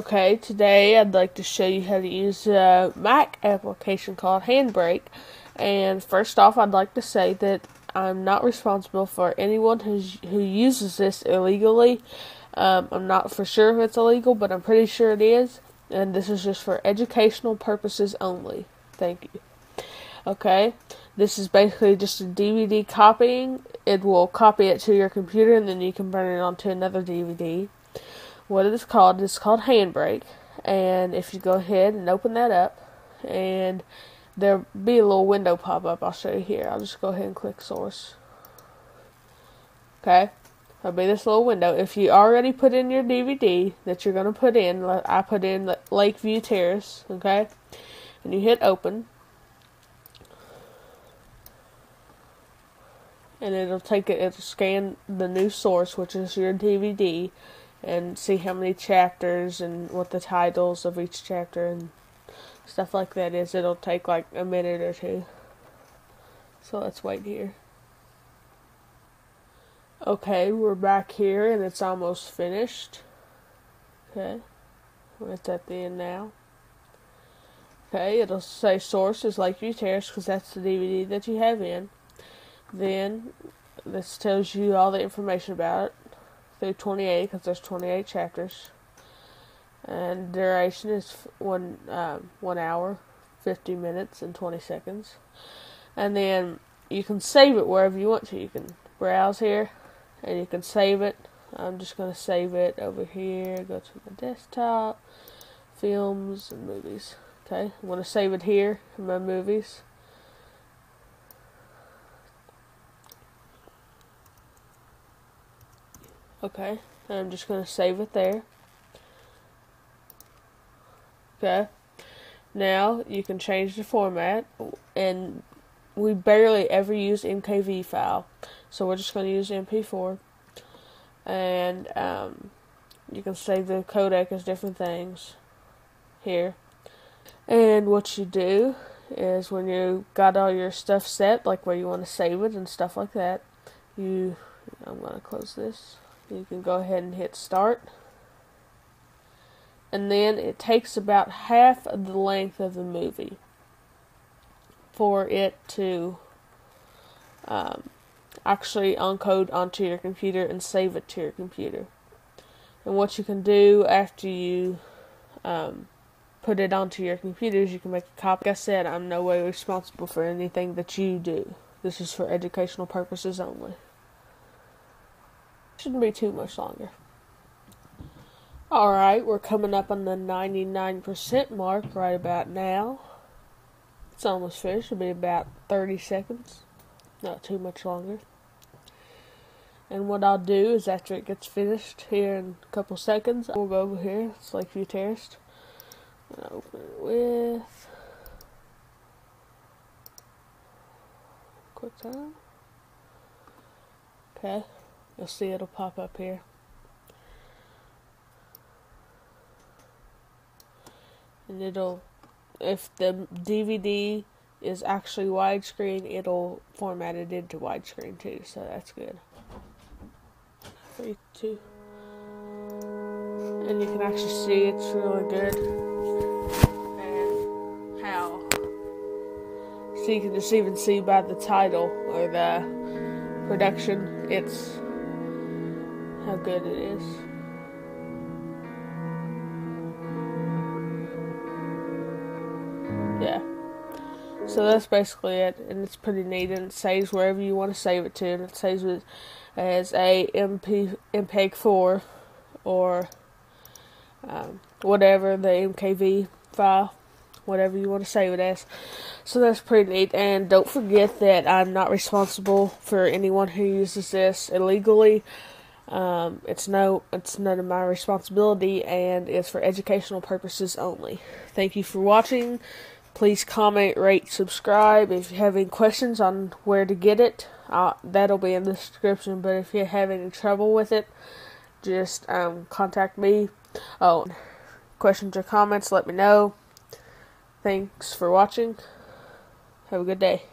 Okay, today I'd like to show you how to use a Mac application called Handbrake. And first off, I'd like to say that I'm not responsible for anyone who's, who uses this illegally. Um, I'm not for sure if it's illegal, but I'm pretty sure it is. And this is just for educational purposes only. Thank you. Okay, this is basically just a DVD copying. It will copy it to your computer, and then you can burn it onto another DVD what it is called. It's called Handbrake. And if you go ahead and open that up, and there'll be a little window pop up. I'll show you here. I'll just go ahead and click source. Okay. There'll be this little window. If you already put in your DVD that you're going to put in, I put in Lakeview Terrace, okay? And you hit open. And it'll take it, it'll scan the new source, which is your DVD and see how many chapters and what the titles of each chapter and stuff like that is. It'll take like a minute or two. So let's wait here. Okay, we're back here and it's almost finished. Okay, it's at the end now. Okay, it'll say source is Lakeview Terrace because that's the DVD that you have in. Then this tells you all the information about it through 28 because there's 28 chapters. And duration is one um, one hour, 50 minutes, and 20 seconds. And then you can save it wherever you want to. You can browse here, and you can save it. I'm just going to save it over here. Go to my desktop, films, and movies. Okay, I'm to save it here in my movies. Okay, I'm just going to save it there. Okay, now you can change the format, and we barely ever use MKV file, so we're just going to use MP4. And um, you can save the codec as different things here. And what you do is when you got all your stuff set, like where you want to save it and stuff like that, you I'm going to close this you can go ahead and hit start. And then it takes about half of the length of the movie for it to um, actually encode onto your computer and save it to your computer. And what you can do after you um, put it onto your computer is you can make a copy. Like I said, I'm no way responsible for anything that you do. This is for educational purposes only. Shouldn't be too much longer. Alright, we're coming up on the 99% mark right about now. It's almost finished. It'll be about 30 seconds. Not too much longer. And what I'll do is after it gets finished here in a couple seconds, we'll go over here. It's Lakeview Terrace. open it with QuickTime. Okay. You'll see it'll pop up here. And it'll, if the DVD is actually widescreen, it'll format it into widescreen too, so that's good. Three, two. And you can actually see it's really good. And how. So you can just even see by the title or the production, it's good it is. Yeah. So that's basically it, and it's pretty neat, and it saves wherever you want to save it to, and it saves it as a MP MPEG 4 or um, whatever the MKV file, whatever you want to save it as. So that's pretty neat, and don't forget that I'm not responsible for anyone who uses this illegally. Um, it's no, it's none of my responsibility, and it's for educational purposes only. Thank you for watching. Please comment, rate, subscribe. If you have any questions on where to get it, uh, that'll be in the description. But if you have any trouble with it, just um, contact me. Oh, questions or comments, let me know. Thanks for watching. Have a good day.